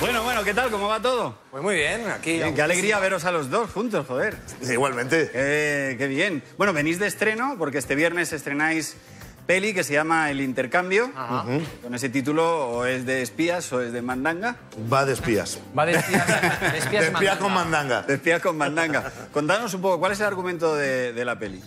Bueno, bueno, ¿qué tal? ¿Cómo va todo? Pues muy bien, aquí. Bien, qué alegría veros a los dos juntos, joder. Igualmente. Qué, qué bien. Bueno, venís de estreno porque este viernes estrenáis peli que se llama El Intercambio. Con ese título o es de espías o es de mandanga. Va de espías. Va de espías, de espías De espía con mandanga. De espías con mandanga. Contanos un poco, ¿cuál es el argumento de, de la peli?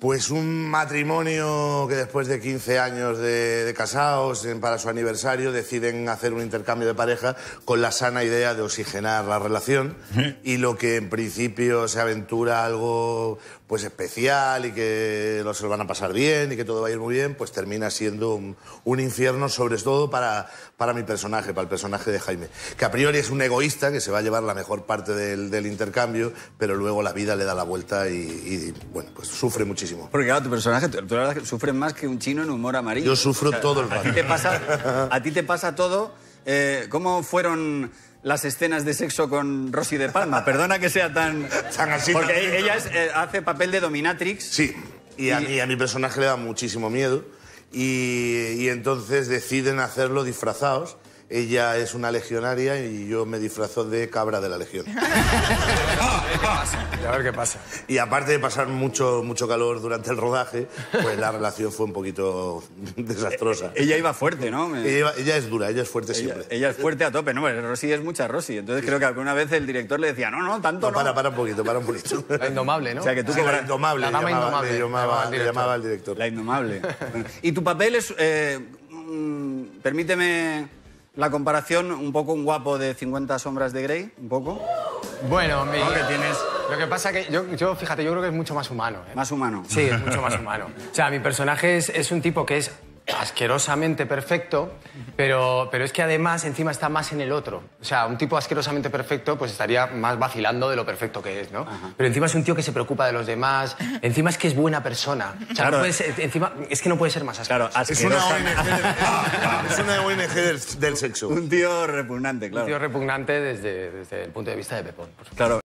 Pues un matrimonio que después de 15 años de, casados, para su aniversario, deciden hacer un intercambio de pareja con la sana idea de oxigenar la relación. y lo que en principio se aventura algo pues especial y que los van a pasar bien y que todo va a ir muy bien, pues termina siendo un, un infierno, sobre todo para, para mi personaje, para el personaje de Jaime. Que a priori es un egoísta que se va a llevar la mejor parte del, del intercambio, pero luego la vida le da la vuelta y, y, bueno, pues sufre muchísimo. Porque claro, tu personaje, tú, la verdad es que sufres más que un chino en humor amarillo. Yo sufro todo el A ti rato. te pasa, a ti te pasa todo. Eh, ¿Cómo fueron las escenas de sexo con Rosy de Palma? Perdona que sea tan... Tan así, Porque tan- ella es, eh, hace papel de dominatrix. Sí, y a, mí, a mi personaje le da muchísimo miedo y, y entonces deciden hacerlo disfrazados. Ella es una legionaria y yo me disfrazo de cabra de la legión. A ver qué pasa. Y aparte de pasar mucho, mucho calor durante el rodaje, pues la relación fue un poquito desastrosa. Ella iba fuerte, ¿no? Me- Ella, ella es dura, ella es fuerte Ella, siempre. ella es fuerte a tope, ¿no? Pero Rosy es mucha Rosy. Entonces creo que alguna vez el director le decía, no, no, tanto No, no. para, para un poquito, para un poquito. La indomable, ¿no? O sea, que tú Sí, la indomable, La dama llamaba, indomable, le llamaba le llamaba el director. La indomable. Bueno, y tu papel es... eh, mm, permíteme la comparación, un poco un guapo de 50 sombras de Grey, un poco. Bueno, mi... No, que tienes- Lo que pasa que yo, yo, fíjate, yo creo que es mucho más humano. ¿eh? Más humano. Sí, es mucho más humano. O sea, mi personaje es, es un tipo que es asquerosamente perfecto, pero, pero es que además encima está más en el otro. O sea, un tipo asquerosamente perfecto pues estaría más vacilando de lo perfecto que es, ¿no? Pero encima es un tío que se preocupa de los demás, encima es que es buena persona. O sea, Claro. no puede ser- encima es que no puede ser más asqueroso. Claro, Es una. ONG, del, es una ONG del, del sexo. Un tío repugnante, Un claro. tío repugnante desde, desde el punto de vista de Pepón. por supuesto. Claro.